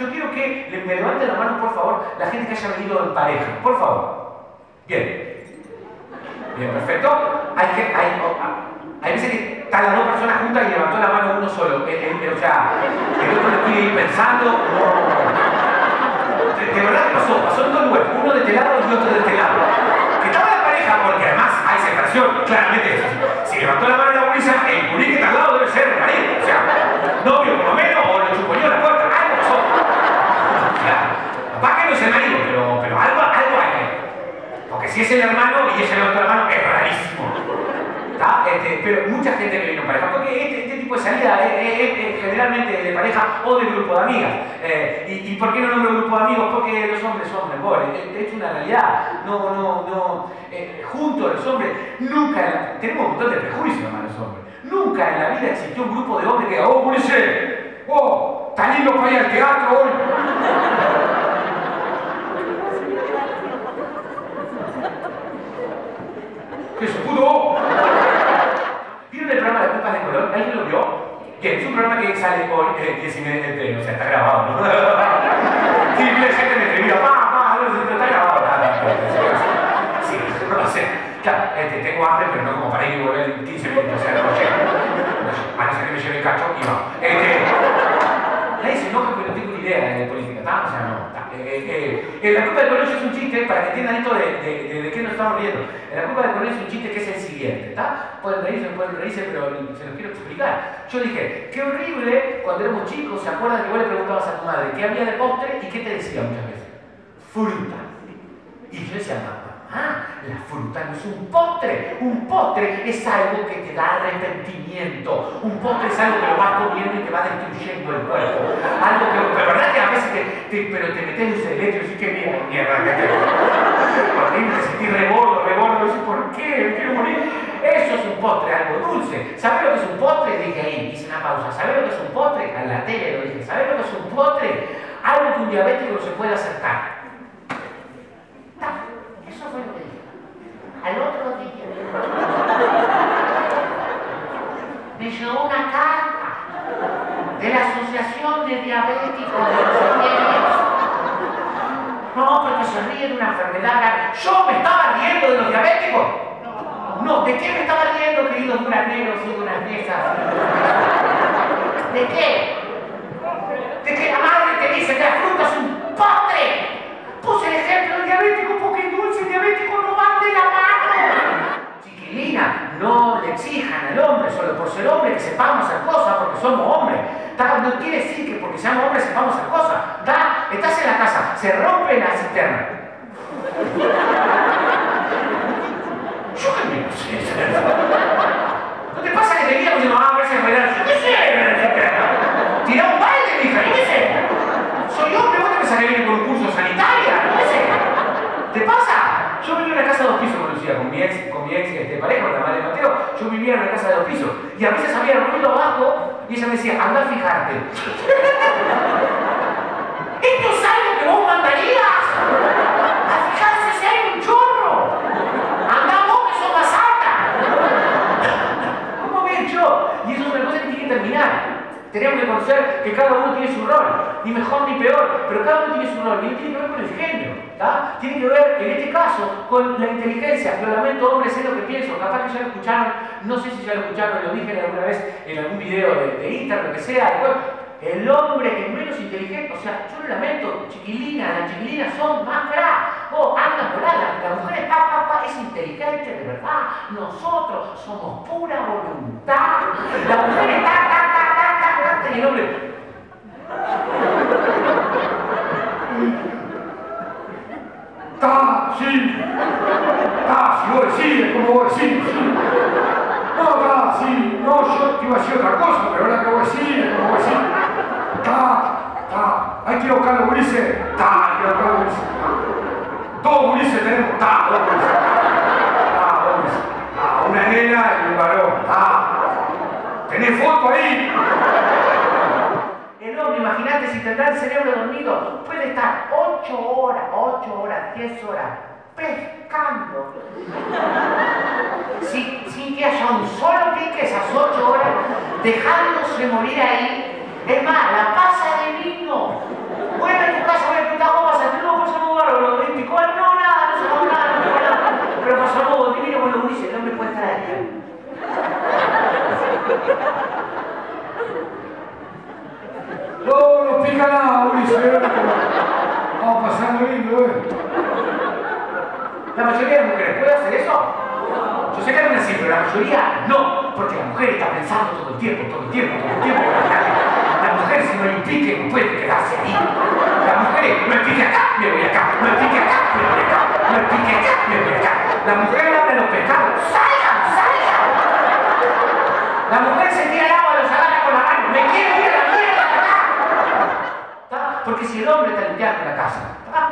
Yo quiero que le, me levanten la mano, por favor, la gente que haya venido en pareja. Por favor. Bien. Bien, perfecto. Hay, que, hay, veces que están las dos personas juntas y levantó la mano uno solo. Eh, eh, o sea, el otro le quiere ir pensando. De, de, verdad pasó, pasó en dos lugares, uno de este lado y otro de este lado. Que estaba la pareja, porque además hay separación, claramente. Si levantó la mano la gurisa, el gurí que está al lado debe ser el marido. O sea, novio por lo menos, o le chupó la puerta, algo pasó. O sea, capaz que no es el marido, pero, pero algo, algo hay. Porque si es el hermano y ella levantó la mano, es rarísimo. Este, pero mucha gente que vino en pareja, porque este, este tipo de salida es, generalmente de pareja o de grupo de amigas. Eh, y, por qué no nombro grupo de amigos? Porque los hombres son mejores. De hecho, una realidad. No, no, no. Eh, junto a los hombres, nunca. Tenemos un montón de prejuicios los hombres. Nunca en la vida existió un grupo de hombres que diga, oh, Ulises, oh, está lindo para ir al teatro hoy. ¿Qué se pudo? ¿Vieron el programa de Culpas de Color? ¿Alguien lo vio? Que es un programa que sale hoy, eh, 10 y media del tren, o sea, está grabado, ¿no? sí, la gente me escribía, pa, pa, no está grabado. Sí, no sé. Claro, este, tengo hambre, pero no como para ir y volver en 15 minutos, o sea, no sé. A no ser que me lleve el cacho y no. Este, nadie se enoja porque no tengo ni idea de política, ¿está? O sea, no. Eh, eh, la culpa del colegio es un chiste, para que entiendan esto de, de, de, qué nos estamos riendo. La culpa del colegio es un chiste que es el siguiente, ¿está? Pueden reírse, pueden reírse, pero se los quiero explicar. Yo dije, qué horrible cuando éramos chicos, ¿se acuerdan que vos le preguntabas a tu madre qué había de postre y qué te decía muchas veces? Fruta. Y yo decía, Ah, la fruta no es un postre. Un postre es algo que te da arrepentimiento. Un postre es algo que lo vas comiendo y te va destruyendo el cuerpo. Algo que, la verdad que a veces te, te pero te metes de leche y dices, qué mierda, mierda, que te sentís rebordo, rebordo, y ¿por qué? quiero morir. Eso es un postre, algo dulce. ¿Sabes lo que es un postre? Dije ahí, hice una pausa. ¿Sabes lo que es un postre? A la tele lo dije. ¿Sabes lo que es un postre? Algo que un diabético no se puede acercar. Eso fue lo que dije. Al otro día me llegó una carta de la Asociación de Diabéticos de los No, porque se ríe de una enfermedad Yo me estaba riendo de los diabéticos. No, ¿de qué me estaba riendo, queridos duraneros y duranesas? ¿De qué? De que la madre te dice que la fruta es un postre. Puse el ejemplo del diabético porque el dulce diabético no van de la mano. Chiquilina, no le exijan al hombre solo por ser hombre que sepamos hacer cosas porque somos hombres. No quiere decir que porque seamos hombres sepamos hacer cosas. Da, estás en la casa, se rompe la cisterna. Yo qué sé. ¿No te pasa que te guías diciendo, ah, a verdad? Yo qué sé. Tira un baile, hija, yo qué sé. Soy hombre, vos te que viene con un curso sanitario. ¿Te pasa? Yo vivía en una casa de dos pisos con con mi ex, con mi ex este, pareja, con la madre de Mateo. Yo vivía en una casa de dos pisos. Y a veces había ruido abajo y ella me decía, anda a fijarte. ¿Esto es algo que vos mandarías? A fijarse si hay un chorro. Anda vos que sos más alta. ¿Cómo ves yo? Y eso es una cosa que tiene que terminar. Tenemos que conocer que cada uno tiene su rol, ni mejor ni peor, pero cada uno tiene su rol y tiene que ver con el genio, tiene que ver, en este caso, con la inteligencia. Lo lamento, hombre, sé lo que pienso, capaz que ya lo escucharon, no sé si ya lo escucharon, lo dije alguna vez en algún video de, Instagram, lo que sea, el hombre es menos inteligente, o sea, yo lo lamento, chiquilina, las chiquilinas son más crack, oh, andan voladas, la mujer está, papá, es inteligente de verdad, nosotros somos pura voluntad, la mujer está, y el hombre. Está, sí. Está, si vos decís, como vos decís, sí. No, está, sí. No, yo te iba a decir otra cosa, pero ahora que vos decís, como vos decís. Está, está. Hay que buscar los gurises. Está, hay que buscar los gurises. Dos gurises tenemos. Está, dos gurises. Está, dos una nena y un varón. Está. ¿Tenés foto ahí? imagínate si tendrá el cerebro dormido, puede estar 8 8 horas, 10 horas pescando. Sí, Cintia, sí, son solo pique esas 8 horas dejándose morir ahí. Es más, la pasa de niño. Vuelve a tu casa, a ver qué tal, vas a hacer una cosa nueva a los 24. mujeres. ¿Puede hacer eso? Yo sé que no una sí, pero la mayoría no, porque la mujer está pensando todo el tiempo, todo el tiempo, todo el tiempo. La mujer si no le pique no puede quedarse ahí. La mujer no pique acá, me voy acá, no pique acá, me voy acá, no pique acá, me voy acá. La mujer habla de los pecados, salgan, salgan. La mujer se tira al agua, los agarra con la mano, me quiere ir a la mierda. Porque si el hombre está limpiando la casa,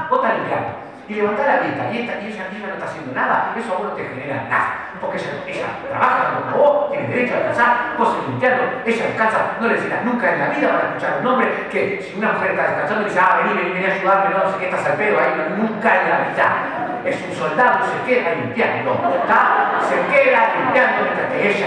vos estás limpiando y levanta la vista y, esta, y ella misma no está haciendo nada, eso a vos no te genera nada. Porque ella, trabaja como vos, tiene derecho a descansar, vos sos limpiando, ella descansa, no le necesitas nunca en la vida para escuchar a un hombre que si una mujer está descansando dice, ah, vení, vení, vení a ayudarme, no, sé qué estás al pedo, ahí nunca en la vida. Es un soldado, se queda limpiando, ¿está? Se queda limpiando mientras que ella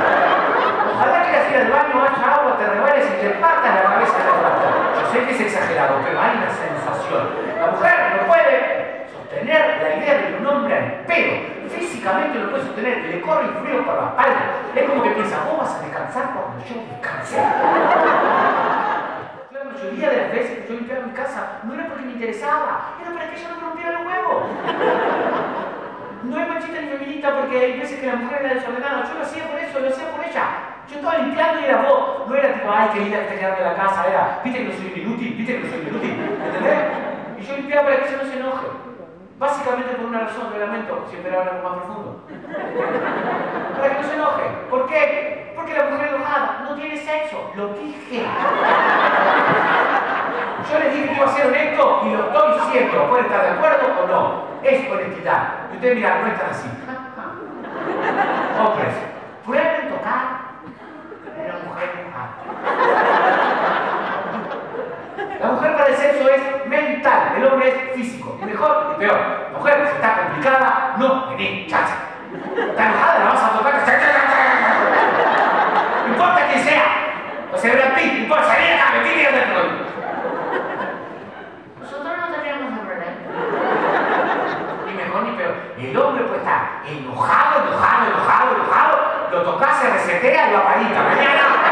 Del baño haya agua, te rebales y te partas la cabeza de la. Yo sé que es exagerado, pero hay una sensación. La mujer no puede sostener la idea de un hombre al pelo físicamente lo puede sostener, le corre el frío por la espalda. Es como que piensa, vos vas a descansar cuando yo descanse. La mayoría de las veces que yo limpiaba mi casa no era porque me interesaba, era para que ella no rompiera los huevos. No es machista ni feminista porque hay veces que la mujer era desordenada. Yo lo hacía por eso, lo hacía por ella. Yo estaba limpiando y era vos. No era tipo, ay, qué linda que está quedando la casa. Era, viste que no soy inútil, viste que no soy inútil. ¿Entendés? Y yo limpiaba para que ella no se enoje. Básicamente por una razón, lo lamento, si esperaba algo más profundo. Para que no se enoje. ¿Por qué? Porque la mujer enojada no tiene sexo. Lo dije. Yo les dije que iba a ser honesto y lo estoy siendo. ¿Pueden estar de acuerdo o no? Es honestidad. Y ustedes miran, no están así. Hombres, pueden tocar a la mujer enojada. La mujer para el sexo es mental, es físico. Y mejor y peor. Mujer, si está complicada, no, vení, chacha. Está enojada, la vas a tocar. No importa quién sea. O sea, Brad Pitt, no importa, salí acá, metí adentro. Nosotros no tendríamos el problema. Ni mejor ni peor. El hombre puede estar enojado, enojado, enojado, enojado. Lo tocas, se resetea y lo aparita. Mañana.